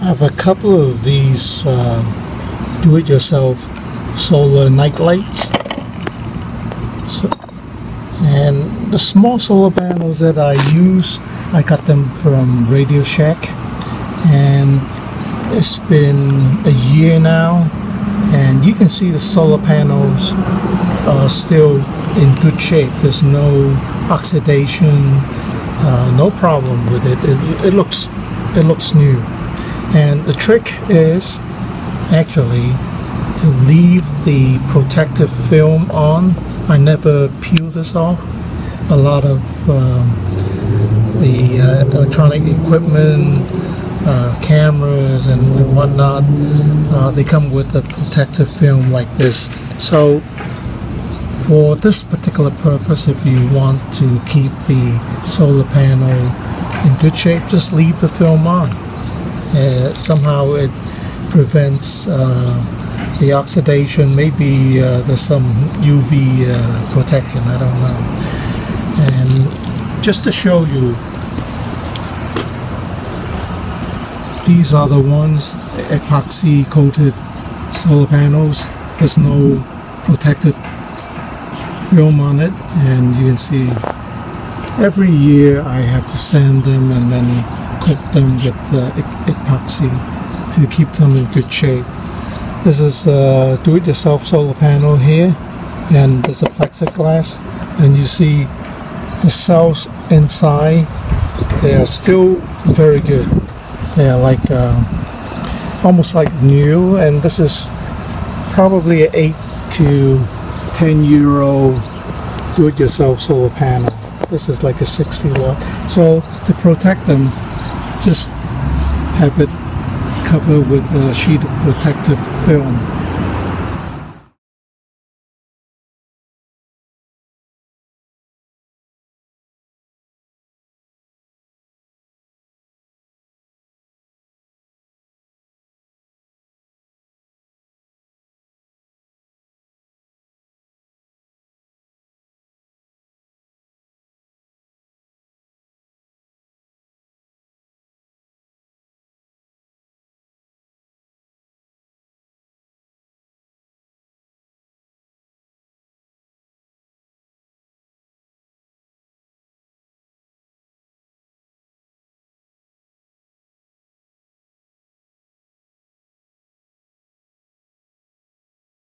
I have a couple of these uh, do-it-yourself solar night lights. So, and the small solar panels that I use, I got them from RadioShack, and it's been a year now, and you can see the solar panels are still in good shape. There's no oxidation, uh, no problem with it. it. It looks it looks new. And the trick is actually to leave the protective film on. I never peel this off. A lot of um, the uh, electronic equipment, uh, cameras and, whatnot, uh, they come with a protective film like this. So for this particular purpose, if you want to keep the solar panel in good shape, just leave the film on. Uh, somehow it prevents uh, the oxidation. Maybe uh, there's some UV protection. I don't know. And just to show you, these are the ones epoxy coated solar panels. There's no protected film on it, and you can see every year I have to sand them and then coat them with epoxy to keep them in good shape. This is a do-it-yourself solar panel here and there's a plexiglass and you see the cells inside they are still very good. They are like uh, almost like new and this is probably an 8 to 10 euro do-it-yourself solar panel. This is like a 60 watt. So to protect them just have it covered with a sheet of protective film